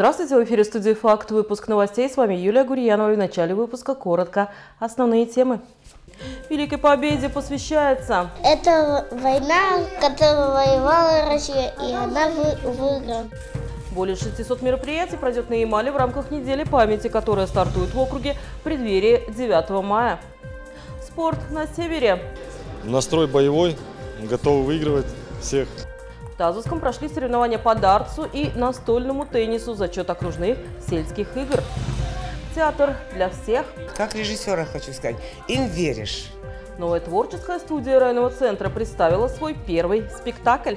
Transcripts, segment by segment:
Здравствуйте, в эфире студии «Факт». Выпуск новостей. С вами Юлия Гурьянова. И в начале выпуска коротко основные темы. Великой Победе посвящается. Это война, которую воевала Россия, и она вы, выиграла. Более 600 мероприятий пройдет на Ямале в рамках недели памяти, которая стартует в округе в преддверии 9 мая. Спорт на севере. Настрой боевой, готовы выигрывать всех. Тазовском прошли соревнования по дартсу и настольному теннису за счет окружных сельских игр. Театр для всех. Как режиссера хочу сказать, им веришь. Новая творческая студия районного центра представила свой первый спектакль.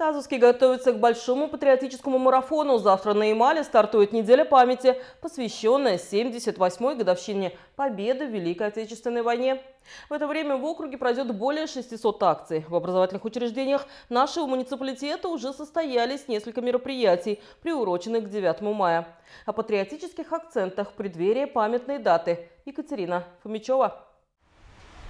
Тазовский готовится к большому патриотическому марафону. Завтра на Ямале стартует неделя памяти, посвященная 78-й годовщине Победы в Великой Отечественной войне. В это время в округе пройдет более 600 акций. В образовательных учреждениях нашего муниципалитета уже состоялись несколько мероприятий, приуроченных к 9 мая. О патриотических акцентах в преддверии памятной даты Екатерина Фомичева.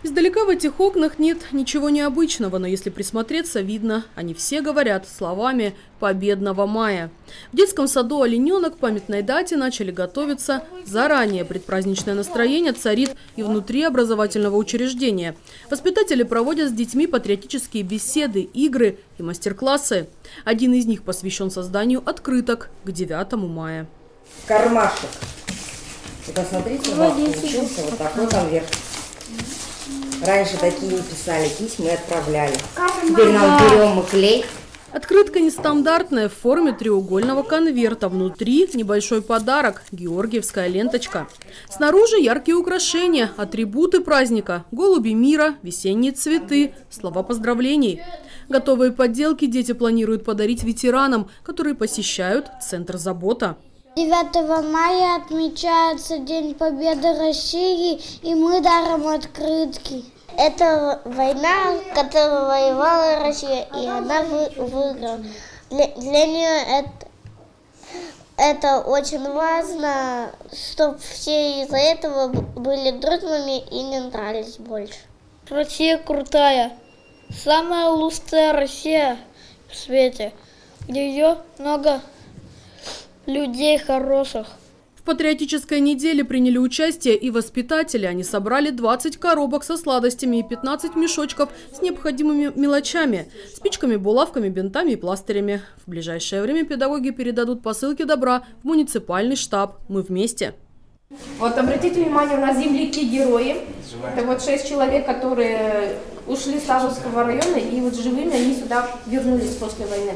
Издалека в этих окнах нет ничего необычного, но если присмотреться, видно, они все говорят словами «Победного мая». В детском саду «Олененок» памятной дате начали готовиться заранее. Предпраздничное настроение царит и внутри образовательного учреждения. Воспитатели проводят с детьми патриотические беседы, игры и мастер-классы. Один из них посвящен созданию открыток к 9 мая. Кармашек. Вот смотрите, у нас получился вот такой конверт. Раньше такие писали письма и отправляли. Теперь нам берем мы клей. Открытка нестандартная в форме треугольного конверта. Внутри небольшой подарок – георгиевская ленточка. Снаружи яркие украшения, атрибуты праздника – голуби мира, весенние цветы, слова поздравлений. Готовые подделки дети планируют подарить ветеранам, которые посещают Центр забота. 9 мая отмечается День Победы России, и мы даром открытки. Это война, которую воевала Россия, и она вы, выиграла. Для, для нее это, это очень важно, чтобы все из-за этого были дружными и не нравились больше. Россия крутая, самая лучшая Россия в свете, ее много людей хороших. В патриотической неделе приняли участие и воспитатели. Они собрали 20 коробок со сладостями и 15 мешочков с необходимыми мелочами – спичками, булавками, бинтами и пластырями. В ближайшее время педагоги передадут посылки добра в муниципальный штаб «Мы вместе». Вот обратите внимание, у нас земляки-герои. Это вот шесть человек, которые ушли с Тазовского района, и вот живыми они сюда вернулись после войны.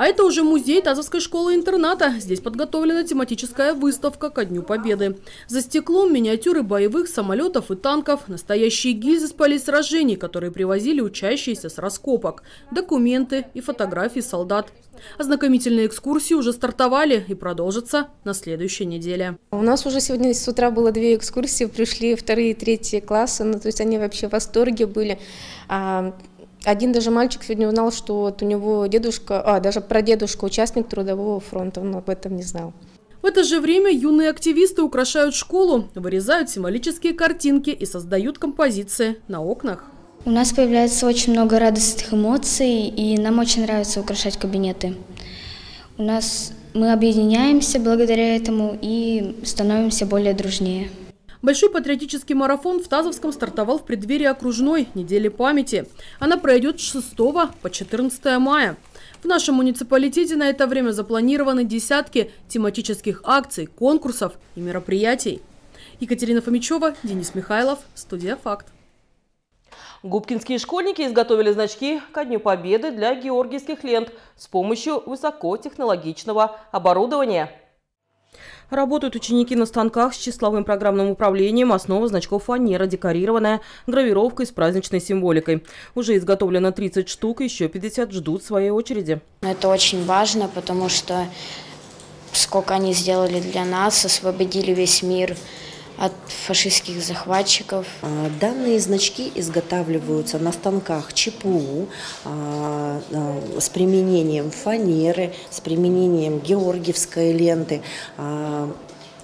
А это уже музей Тазовской школы-интерната. Здесь подготовлена тематическая выставка ко Дню Победы. За стеклом миниатюры боевых самолетов и танков, настоящие гильзы с полей сражений, которые привозили учащиеся с раскопок, документы и фотографии солдат. Ознакомительные экскурсии уже стартовали и продолжатся на следующей неделе. У нас уже сегодня с утра было две экскурсии, пришли вторые и третьи классы, ну, то есть они вообще в восторге были. Один даже мальчик сегодня узнал, что вот у него дедушка, а, даже прадедушка участник трудового фронта, он об этом не знал. В это же время юные активисты украшают школу, вырезают символические картинки и создают композиции на окнах. У нас появляется очень много радостных эмоций, и нам очень нравится украшать кабинеты. У нас мы объединяемся благодаря этому и становимся более дружнее. Большой патриотический марафон в Тазовском стартовал в преддверии окружной недели памяти. Она пройдет с 6 по 14 мая. В нашем муниципалитете на это время запланированы десятки тематических акций, конкурсов и мероприятий. Екатерина Фомичева, Денис Михайлов, студия «Факт». Губкинские школьники изготовили значки ко Дню Победы для георгиевских лент с помощью высокотехнологичного оборудования. Работают ученики на станках с числовым программным управлением, основа значков фанера, декорированная гравировкой с праздничной символикой. Уже изготовлено 30 штук, еще 50 ждут своей очереди. Это очень важно, потому что сколько они сделали для нас, освободили весь мир – от фашистских захватчиков. А, данные значки изготавливаются на станках ЧПУ а, а, с применением фанеры, с применением георгиевской ленты.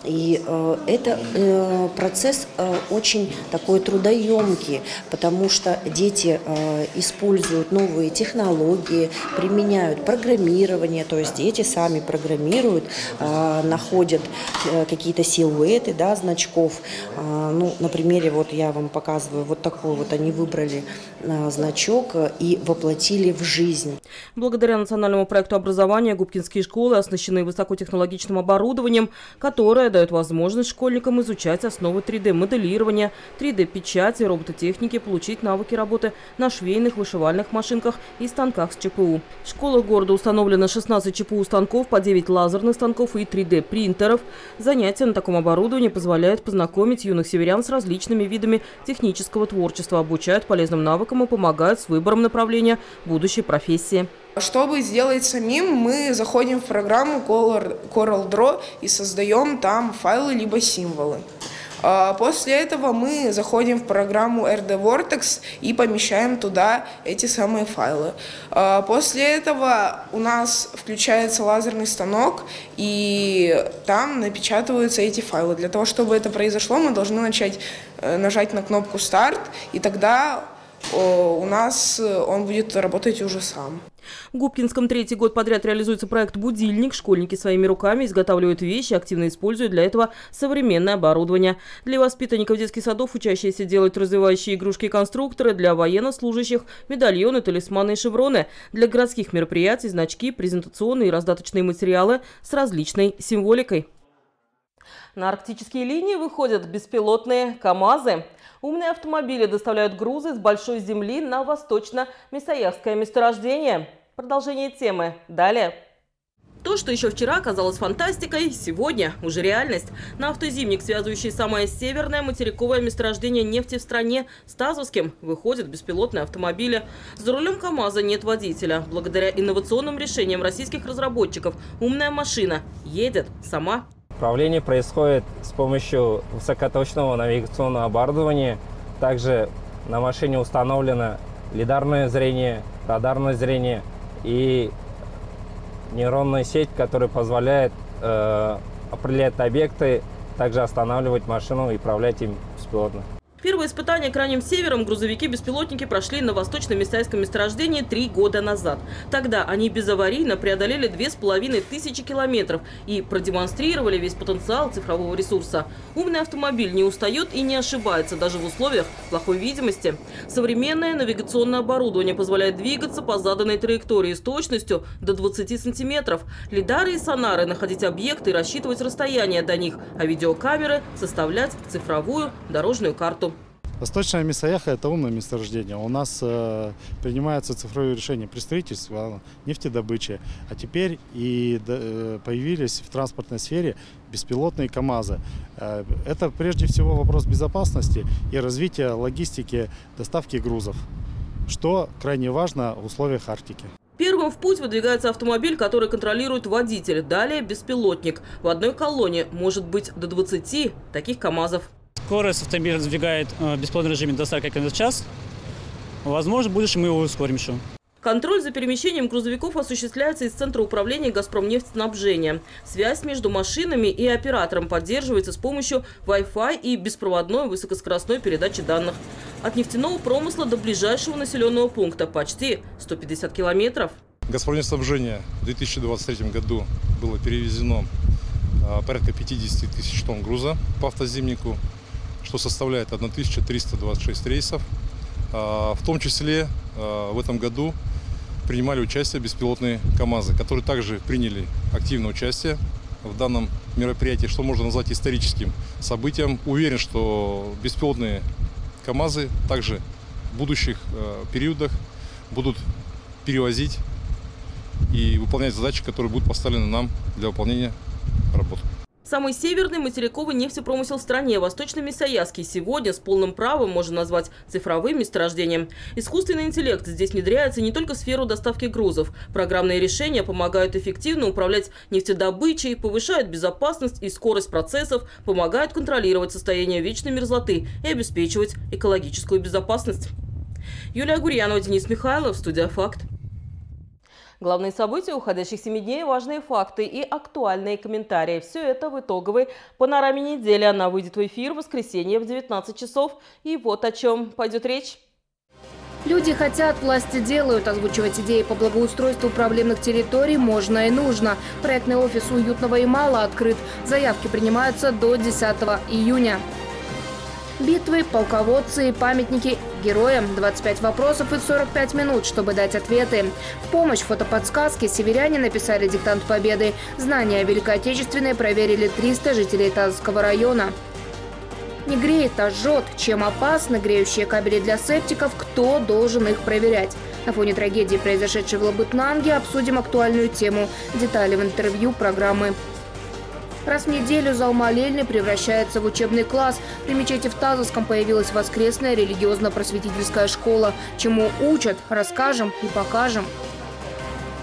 И э, это э, процесс э, очень такой трудоемкий, потому что дети используют новые технологии, применяют программирование, то есть дети сами программируют, находят какие-то силуэты да, значков. Ну, на примере вот я вам показываю, вот такой вот они выбрали значок и воплотили в жизнь. Благодаря национальному проекту образования губкинские школы оснащены высокотехнологичным оборудованием, которое дает возможность школьникам изучать основы 3D-моделирования, 3D-печати, робототехники, получить навыки работы на швейных, вышивальных машинках и станках с ЧПУ. В школах города установлено 16 ЧПУ станков, по 9 лазерных станков и 3D-принтеров. Занятия на таком оборудовании позволяют познакомить юных северян с различными видами технического творчества, обучают полезным навыкам и помогают с выбором направления будущей профессии. Чтобы сделать самим, мы заходим в программу Coral Draw и создаем там файлы либо символы. А после этого мы заходим в программу RD Vortex и помещаем туда эти самые файлы. А после этого у нас включается лазерный станок, и там напечатываются эти файлы. Для того, чтобы это произошло, мы должны начать э, нажать на кнопку «Старт», и тогда у нас э, он будет работать уже сам. В Губкинском третий год подряд реализуется проект «Будильник». Школьники своими руками изготавливают вещи, активно используют для этого современное оборудование. Для воспитанников детских садов учащиеся делают развивающие игрушки и конструкторы, для военнослужащих – медальоны, талисманы и шевроны, для городских мероприятий – значки, презентационные и раздаточные материалы с различной символикой. На арктические линии выходят беспилотные КАМАЗы. Умные автомобили доставляют грузы с большой земли на восточно-Мисоярское месторождение. Продолжение темы. Далее. То, что еще вчера казалось фантастикой, сегодня уже реальность. На автозимник, связывающий самое северное материковое месторождение нефти в стране с Тазовским, выходят беспилотные автомобили. За рулем КАМАЗа нет водителя. Благодаря инновационным решениям российских разработчиков умная машина едет сама. Управление происходит с помощью высокоточного навигационного оборудования. Также на машине установлено лидарное зрение, радарное зрение и нейронная сеть, которая позволяет э, определять объекты, также останавливать машину и управлять им беспилотно. Первое испытание крайним севером грузовики-беспилотники прошли на восточном Мисайском месторождении три года назад. Тогда они безаварийно преодолели две с половиной тысячи километров и продемонстрировали весь потенциал цифрового ресурса. Умный автомобиль не устает и не ошибается даже в условиях плохой видимости. Современное навигационное оборудование позволяет двигаться по заданной траектории с точностью до 20 сантиметров. Лидары и сонары находить объекты и рассчитывать расстояние до них, а видеокамеры составлять цифровую дорожную карту. Восточная Мисаяха – это умное месторождение. У нас э, принимаются цифровые решения при строительстве, нефтедобыче. А теперь и э, появились в транспортной сфере беспилотные КАМАЗы. Э, это прежде всего вопрос безопасности и развития логистики доставки грузов, что крайне важно в условиях Арктики. Первым в путь выдвигается автомобиль, который контролирует водитель. Далее беспилотник. В одной колонне может быть до 20 таких КАМАЗов. Скорость автомобиля сдвигает в бесплатном режиме до 40 км в час. Возможно, в будущем мы его ускорим еще. Контроль за перемещением грузовиков осуществляется из Центра управления «Газпромнефть» Связь между машинами и оператором поддерживается с помощью Wi-Fi и беспроводной высокоскоростной передачи данных. От нефтяного промысла до ближайшего населенного пункта почти 150 километров. «Газпромнефть» в 2023 году было перевезено а, порядка 50 тысяч тонн груза по автозимнику что составляет 1326 рейсов. А, в том числе а, в этом году принимали участие беспилотные КАМАЗы, которые также приняли активное участие в данном мероприятии, что можно назвать историческим событием. Уверен, что беспилотные КАМАЗы также в будущих а, периодах будут перевозить и выполнять задачи, которые будут поставлены нам для выполнения. Самый северный материковый нефтепромысел в стране, Восточно-Мисаязский, сегодня с полным правом можно назвать цифровым месторождением. Искусственный интеллект здесь внедряется не только в сферу доставки грузов. Программные решения помогают эффективно управлять нефтедобычей, повышают безопасность и скорость процессов, помогают контролировать состояние вечной мерзлоты и обеспечивать экологическую безопасность. Юлия Гурьянова, Денис Михайлов, студия «Факт». Главные события уходящих семи дней, важные факты и актуальные комментарии. Все это в итоговой панораме недели. Она выйдет в эфир в воскресенье в 19 часов. И вот о чем пойдет речь. Люди хотят, власти делают. Озвучивать идеи по благоустройству проблемных территорий можно и нужно. Проектный офис уютного и мало открыт. Заявки принимаются до 10 июня. Битвы, полководцы и памятники героям. 25 вопросов и 45 минут, чтобы дать ответы. В помощь фотоподсказке северяне написали диктант победы. Знания о Великой Отечественной проверили 300 жителей Тазовского района. Не греет, а жжет. Чем опасны греющие кабели для септиков, кто должен их проверять? На фоне трагедии, произошедшей в Лабытнанге, обсудим актуальную тему. Детали в интервью программы. Раз в неделю зал молельни превращается в учебный класс. При мечети в Тазовском появилась воскресная религиозно-просветительская школа. Чему учат, расскажем и покажем.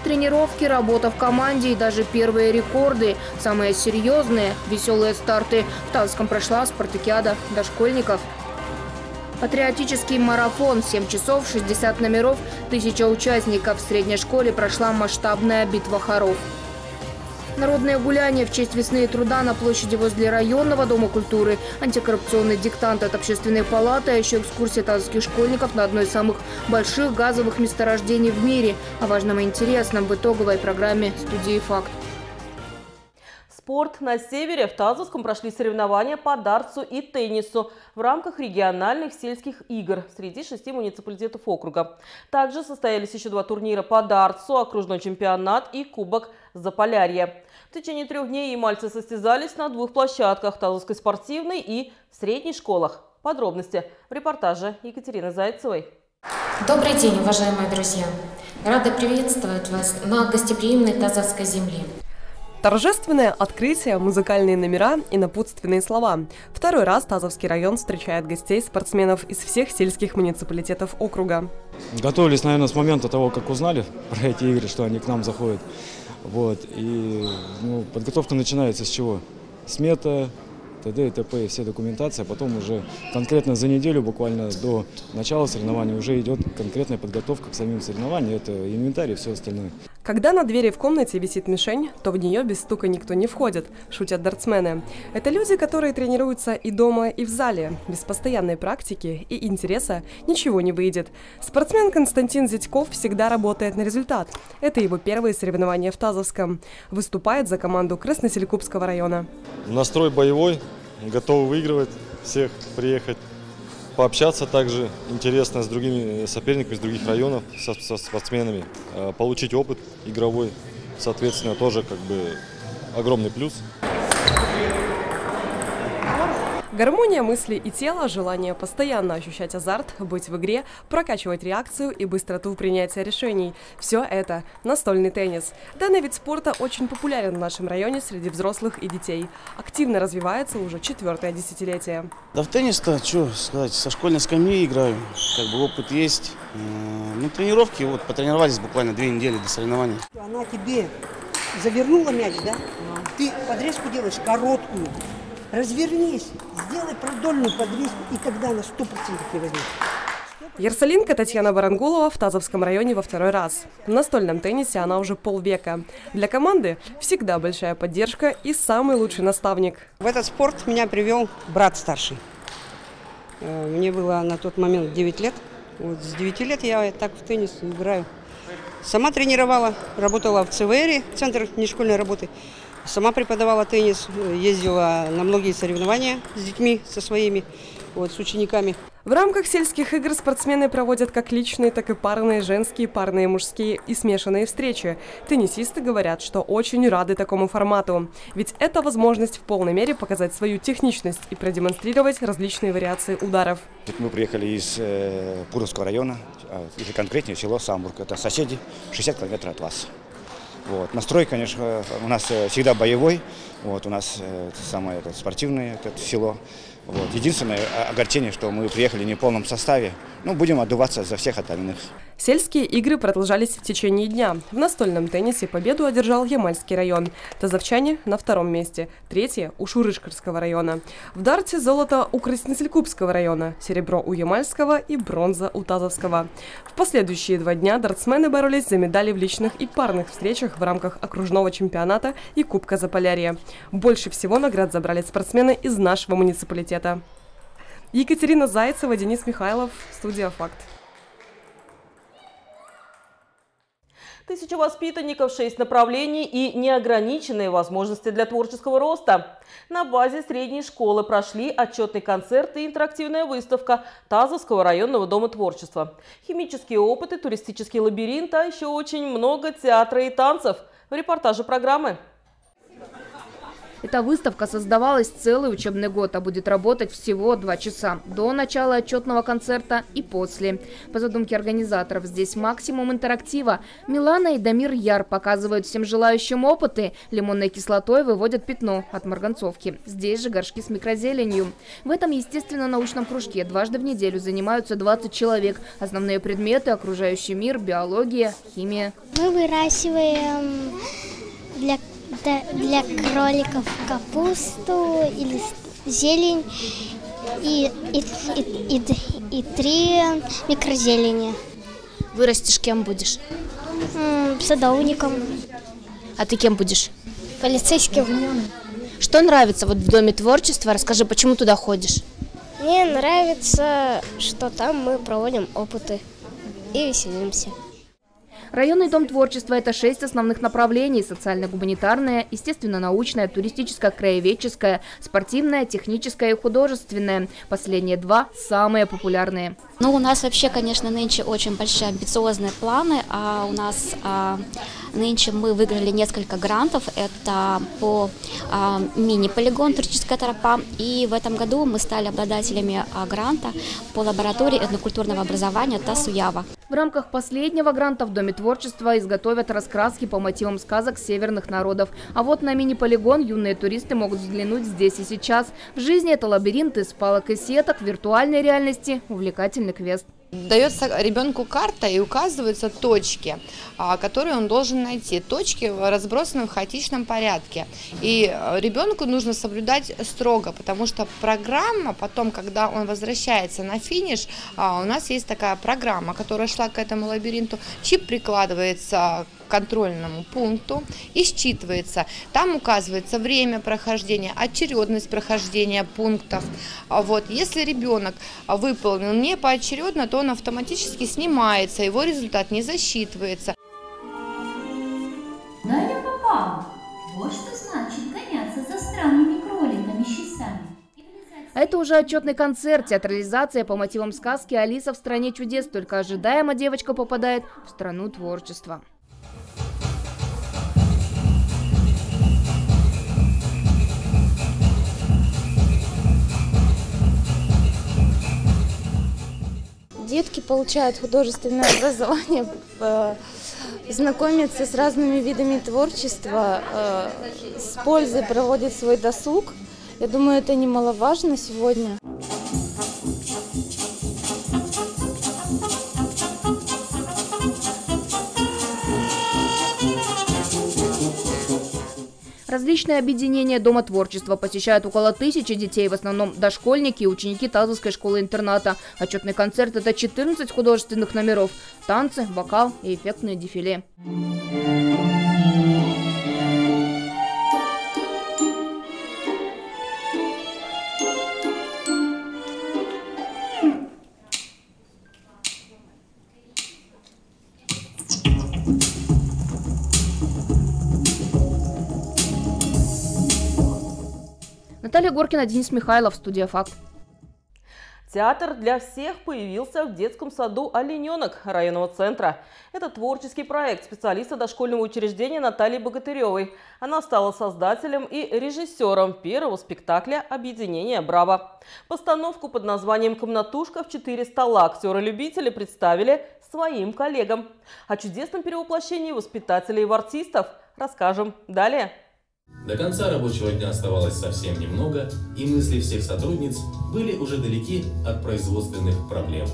Тренировки, работа в команде и даже первые рекорды. Самые серьезные, веселые старты. В Тазовском прошла спартакиада дошкольников. Патриотический марафон. 7 часов, 60 номеров, тысяча участников. В средней школе прошла масштабная битва хоров. Народное гуляние в честь весны и труда на площади возле районного дома культуры, антикоррупционный диктант от общественной палаты, а еще экскурсия тазовских школьников на одной из самых больших газовых месторождений в мире. О важном и интересном в итоговой программе студии «Факт». Спорт на севере. В Тазовском прошли соревнования по дартсу и теннису в рамках региональных сельских игр среди шести муниципалитетов округа. Также состоялись еще два турнира по дартсу, окружной чемпионат и Кубок Заполярья. В течение трех дней ямальцы состязались на двух площадках – Тазовской спортивной и средней школах. Подробности в репортаже Екатерины Зайцевой. Добрый день, уважаемые друзья! Рада приветствовать вас на гостеприимной Тазовской земле. Торжественное открытие, музыкальные номера и напутственные слова. Второй раз Тазовский район встречает гостей спортсменов из всех сельских муниципалитетов округа. Готовились, наверное, с момента того, как узнали про эти игры, что они к нам заходят. Вот. И ну, подготовка начинается с чего? Смета, т.д. и т.п. все документации, а потом уже конкретно за неделю, буквально до начала соревнований, уже идет конкретная подготовка к самим соревнованиям, это инвентарь и все остальное. Когда на двери в комнате висит мишень, то в нее без стука никто не входит, шутят дартсмены. Это люди, которые тренируются и дома, и в зале. Без постоянной практики и интереса ничего не выйдет. Спортсмен Константин Зятьков всегда работает на результат. Это его первые соревнования в Тазовском. Выступает за команду Красноселькупского района. Настрой боевой, готовы выигрывать, всех приехать пообщаться также интересно с другими соперниками из других районов, со, со спортсменами, э, получить опыт игровой, соответственно, тоже как бы огромный плюс. Гармония мысли и тела, желание постоянно ощущать азарт, быть в игре, прокачивать реакцию и быстроту принятия решений. Все это настольный теннис. Данный вид спорта очень популярен в нашем районе среди взрослых и детей. Активно развивается уже четвертое десятилетие. Да в теннис-то, что сказать, со школьной скамьи играю, как бы опыт есть. Ну, тренировки, вот, потренировались буквально две недели до соревнований. Она тебе завернула мяч, да? Ты подрезку делаешь короткую, Развернись, сделай продольную подвеску, и тогда она 100% не возьмет. Ерсалинка Татьяна Барангулова в Тазовском районе во второй раз. В настольном теннисе она уже полвека. Для команды всегда большая поддержка и самый лучший наставник. В этот спорт меня привел брат старший. Э, мне было на тот момент 9 лет. Вот с 9 лет я так в теннис играю. Сама тренировала, работала в ЦВР, Центр нешкольной работы. Сама преподавала теннис, ездила на многие соревнования с детьми, со своими, вот, с учениками. В рамках сельских игр спортсмены проводят как личные, так и парные женские, парные мужские и смешанные встречи. Теннисисты говорят, что очень рады такому формату, ведь это возможность в полной мере показать свою техничность и продемонстрировать различные вариации ударов. Мы приехали из э, Пуровского района, а, или конкретнее село Самбург. Это соседи, 60 километров от вас. Вот. Настрой, конечно, у нас э, всегда боевой. Вот, у нас э, самое это, спортивное это, село. Вот. Единственное огорчение, что мы приехали не в полном составе. Ну, будем отдуваться за всех остальных. Сельские игры продолжались в течение дня. В настольном теннисе победу одержал Ямальский район. Тазовчане на втором месте. Третье у Шурышкарского района. В дарте золото у Красноселькупского района, серебро у Ямальского и бронза у Тазовского. В последующие два дня дартсмены боролись за медали в личных и парных встречах в рамках окружного чемпионата и Кубка Заполярья. Больше всего наград забрали спортсмены из нашего муниципалитета. Екатерина Зайцева, Денис Михайлов, студия «Факт». Тысяча воспитанников, шесть направлений и неограниченные возможности для творческого роста. На базе средней школы прошли отчетный концерт и интерактивная выставка Тазовского районного дома творчества. Химические опыты, туристический лабиринт, а еще очень много театра и танцев. В репортаже программы. Эта выставка создавалась целый учебный год, а будет работать всего два часа. До начала отчетного концерта и после. По задумке организаторов, здесь максимум интерактива. Милана и Дамир Яр показывают всем желающим опыты. Лимонной кислотой выводят пятно от марганцовки. Здесь же горшки с микрозеленью. В этом естественно-научном кружке дважды в неделю занимаются 20 человек. Основные предметы – окружающий мир, биология, химия. Мы выращиваем для для кроликов капусту или зелень и, и, и, и, и три микрозелени. Вырастешь кем будешь? садовником. А ты кем будешь? Полицейским. Что нравится вот в Доме творчества? Расскажи, почему туда ходишь? Мне нравится, что там мы проводим опыты и веселимся. Районный дом творчества – это шесть основных направлений – социально-гуманитарное, естественно-научное, туристическое, краеведческое, спортивное, техническое и художественное. Последние два – самые популярные. Ну, у нас вообще, конечно, нынче очень большие амбициозные планы. А у нас а, нынче мы выиграли несколько грантов. Это по а, мини-полигон «Туристическая тропа». И в этом году мы стали обладателями а, гранта по лаборатории этнокультурного образования ТАСУЯВА. В рамках последнего гранта в Доме творчества изготовят раскраски по мотивам сказок северных народов. А вот на мини-полигон юные туристы могут взглянуть здесь и сейчас. В жизни это лабиринт из палок и сеток, виртуальной реальности, увлекательный квест. Дается ребенку карта и указываются точки, а, которые он должен найти. Точки разбросаны в хаотичном порядке. И э, ребенку нужно соблюдать строго, потому что программа, потом, когда он возвращается на финиш, а, у нас есть такая программа, которая шла к этому лабиринту, чип прикладывается контрольному пункту и считывается. Там указывается время прохождения, очередность прохождения пунктов. А вот. Если ребенок выполнил не поочередно, то он автоматически снимается, его результат не засчитывается. Да, я попала. Вот что значит гоняться за странными кроликами часами. А это уже отчетный концерт, театрализация по мотивам сказки «Алиса в стране чудес». Только ожидаемо девочка попадает в страну творчества. Детки получают художественное образование, э, знакомятся с разными видами творчества, э, с пользой проводят свой досуг. Я думаю, это немаловажно сегодня. Различные объединения Дома творчества посещают около тысячи детей, в основном дошкольники и ученики Тазовской школы-интерната. Отчетный концерт – это 14 художественных номеров, танцы, вокал и эффектные дефиле. Наталья Горкина, Денис Михайлов, студия «Факт». Театр для всех появился в детском саду «Олененок» районного центра. Это творческий проект специалиста дошкольного учреждения Натальи Богатыревой. Она стала создателем и режиссером первого спектакля объединения «Браво». Постановку под названием «Комнатушка в четыре стола» актеры-любители представили своим коллегам. О чудесном перевоплощении воспитателей в артистов расскажем далее. До конца рабочего дня оставалось совсем немного, и мысли всех сотрудниц были уже далеки от производственных проблем.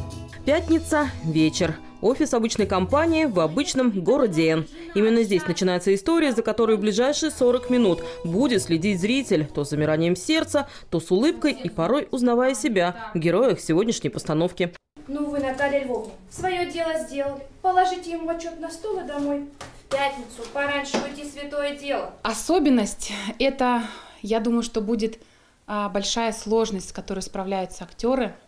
Пятница – вечер. Офис обычной компании в обычном городе Н. Именно здесь начинается история, за которой в ближайшие 40 минут будет следить зритель, то с замиранием сердца, то с улыбкой и порой узнавая себя в героях сегодняшней постановки. Ну вы, Наталья Львовна, свое дело сделали. Положите ему отчет на стол и домой. Пятницу, пораньше уйти святое дело. Особенность – это, я думаю, что будет а, большая сложность, с которой справляются актеры –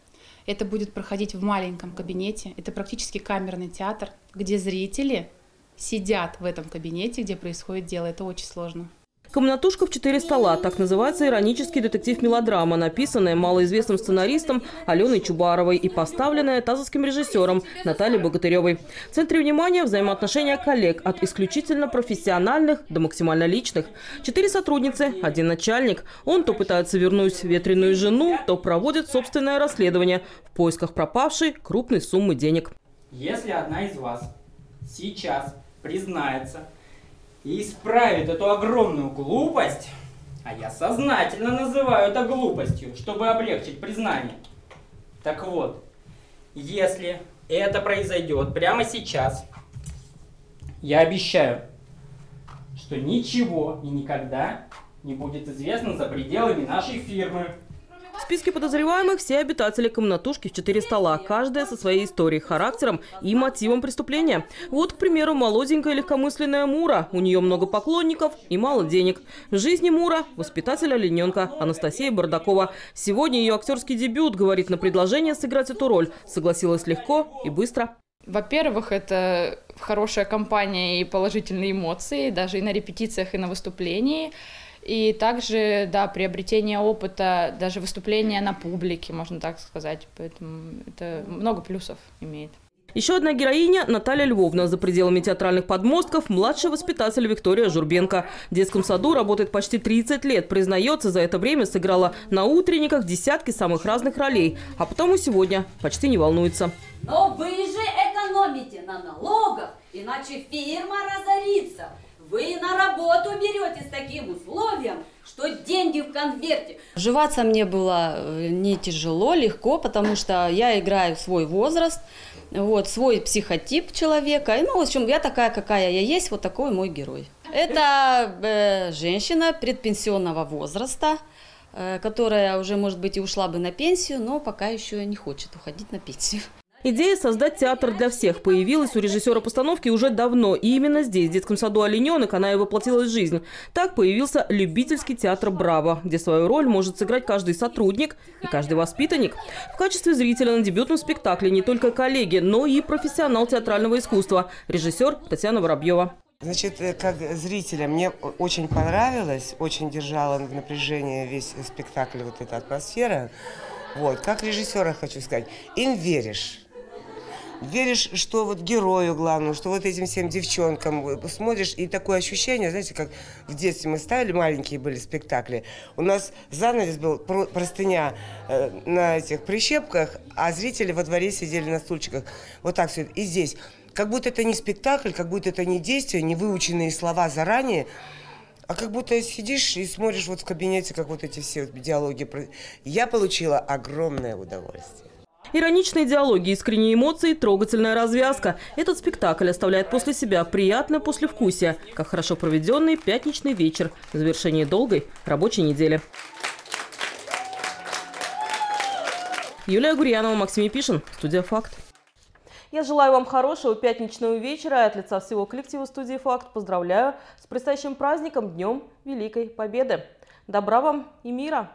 это будет проходить в маленьком кабинете. Это практически камерный театр, где зрители сидят в этом кабинете, где происходит дело. Это очень сложно. «Комнатушка в четыре стола» – так называется иронический детектив-мелодрама, написанная малоизвестным сценаристом Аленой Чубаровой и поставленная тазовским режиссером Натальей Богатыревой. В центре внимания – взаимоотношения коллег от исключительно профессиональных до максимально личных. Четыре сотрудницы, один начальник. Он то пытается вернуть ветреную жену, то проводит собственное расследование в поисках пропавшей крупной суммы денег. Если одна из вас сейчас признается – и исправит эту огромную глупость, а я сознательно называю это глупостью, чтобы облегчить признание. Так вот, если это произойдет прямо сейчас, я обещаю, что ничего и никогда не будет известно за пределами нашей фирмы. В списке подозреваемых все обитатели комнатушки в четыре стола, каждая со своей историей, характером и мотивом преступления. Вот, к примеру, молоденькая легкомысленная Мура. У нее много поклонников и мало денег. В жизни Мура – воспитатель олененка Анастасия Бардакова. Сегодня ее актерский дебют, говорит, на предложение сыграть эту роль. Согласилась легко и быстро. Во-первых, это хорошая компания и положительные эмоции, даже и на репетициях, и на выступлении. И также, да, приобретение опыта, даже выступления на публике, можно так сказать. Поэтому это много плюсов имеет. Еще одна героиня – Наталья Львовна. За пределами театральных подмостков – младший воспитатель Виктория Журбенко. В детском саду работает почти 30 лет. Признается, за это время сыграла на утренниках десятки самых разных ролей. А потому сегодня почти не волнуется. Но вы же экономите на налогах, иначе фирма разорится. Вы на работу берете с таким условием, что деньги в конверте. Вживаться мне было э, не тяжело, легко, потому что я играю свой возраст, вот, свой психотип человека. И, ну, в общем, я такая, какая я есть, вот такой мой герой. Это э, женщина предпенсионного возраста, э, которая уже, может быть, и ушла бы на пенсию, но пока еще не хочет уходить на пенсию. Идея создать театр для всех появилась у режиссера постановки уже давно. И именно здесь, в детском саду «Олененок», она и воплотилась в жизнь. Так появился любительский театр «Браво», где свою роль может сыграть каждый сотрудник и каждый воспитанник. В качестве зрителя на дебютном спектакле не только коллеги, но и профессионал театрального искусства – режиссер Татьяна Воробьева. Значит, э, как зрителя, мне очень понравилось, очень держала в напряжении весь спектакль, вот эта атмосфера. Вот, как режиссера хочу сказать, им веришь веришь, что вот герою главному, что вот этим всем девчонкам смотришь, и такое ощущение, знаете, как в детстве мы ставили, маленькие были спектакли, у нас занавес был, простыня э, на этих прищепках, а зрители во дворе сидели на стульчиках. Вот так все. И здесь. Как будто это не спектакль, как будто это не действие, не выученные слова заранее, а как будто сидишь и смотришь вот в кабинете, как вот эти все диалоги. Я получила огромное удовольствие. Ироничные диалоги, искренние эмоции, трогательная развязка. Этот спектакль оставляет после себя приятное послевкусие, как хорошо проведенный пятничный вечер в завершении долгой рабочей недели. Юлия Гурьянова, Максим Епишин, студия «Факт». Я желаю вам хорошего пятничного вечера. И от лица всего коллектива студии «Факт» поздравляю с предстоящим праздником, Днем Великой Победы. Добра вам и мира!